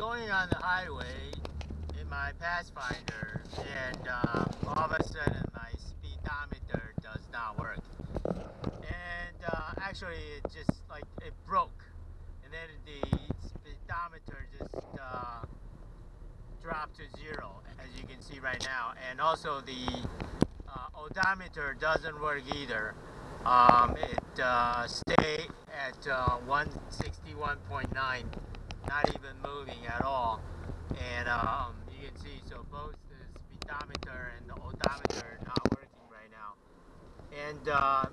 going on the highway in my Pathfinder, and uh, all of a sudden my speedometer does not work. And uh, actually, it just like it broke, and then the speedometer just uh, dropped to zero, as you can see right now. And also the uh, odometer doesn't work either. Um, it uh, stay at uh, 161.9 not even moving at all. And um, you can see, so both the speedometer and the odometer are not working right now. And uh,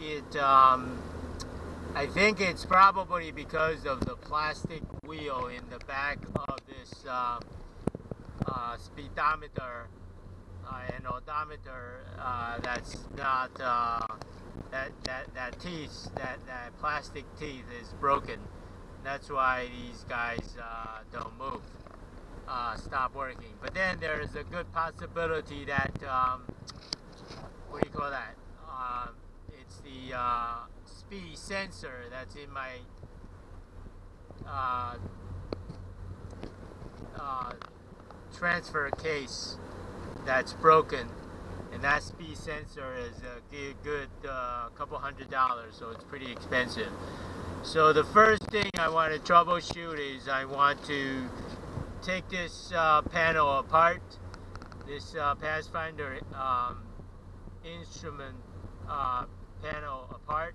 it, um, I think it's probably because of the plastic wheel in the back of this uh, uh, speedometer uh, and odometer uh, that's not uh, that that that teeth that that plastic teeth is broken. That's why these guys uh, don't move, uh, stop working. But then there's a good possibility that, um, what do you call that? Uh, it's the uh, speed sensor that's in my uh, uh, transfer case that's broken. And that speed sensor is a good couple hundred dollars, so it's pretty expensive. So the first thing I want to troubleshoot is I want to take this uh, panel apart, this uh, Pathfinder um, instrument uh, panel apart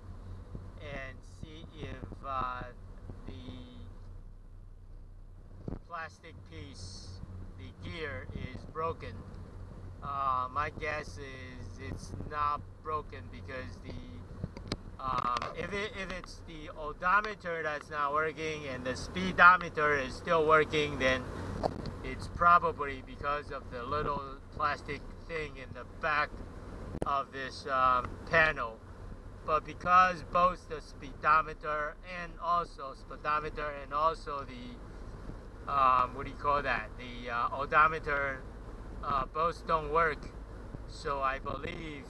and see if uh, the plastic piece, the gear is broken. Uh, my guess is it's not broken because the um, if, it, if it's the odometer that's not working and the speedometer is still working, then it's probably because of the little plastic thing in the back of this um, panel. But because both the speedometer and also speedometer and also the um, what do you call that? The uh, odometer uh, both don't work. So I believe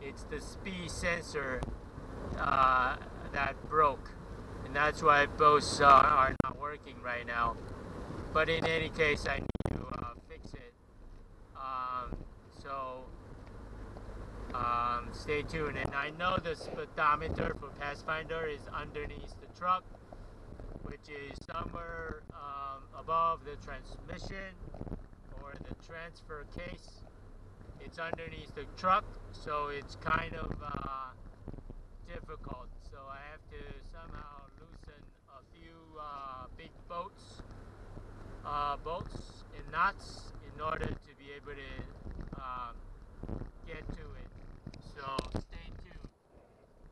it's the speed sensor uh, that broke. And that's why both uh, are not working right now. But in any case I need to uh, fix it. Um, so um, stay tuned. And I know the speedometer for Pathfinder is underneath the truck which is somewhere um, above the transmission or the transfer case. It's underneath the truck so it's kind of uh, difficult, so I have to somehow loosen a few uh, big bolts, uh, bolts and nuts in order to be able to um, get to it. So stay tuned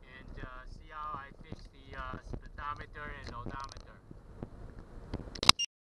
and uh, see how I fix the uh, speedometer and odometer.